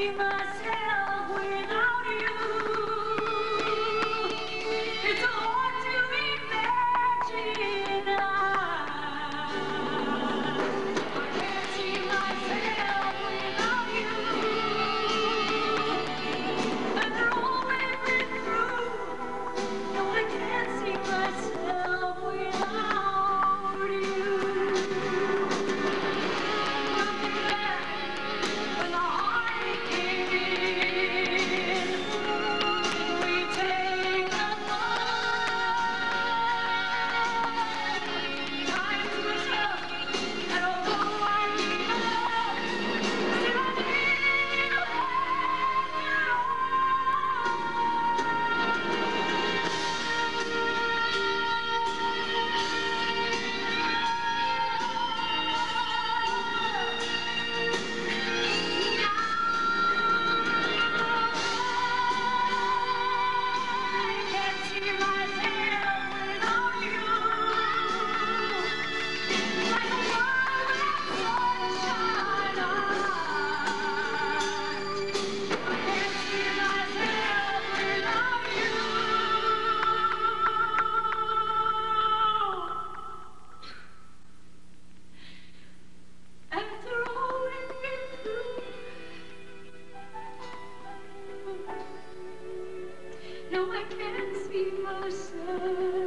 Fatima. No, I can't see myself.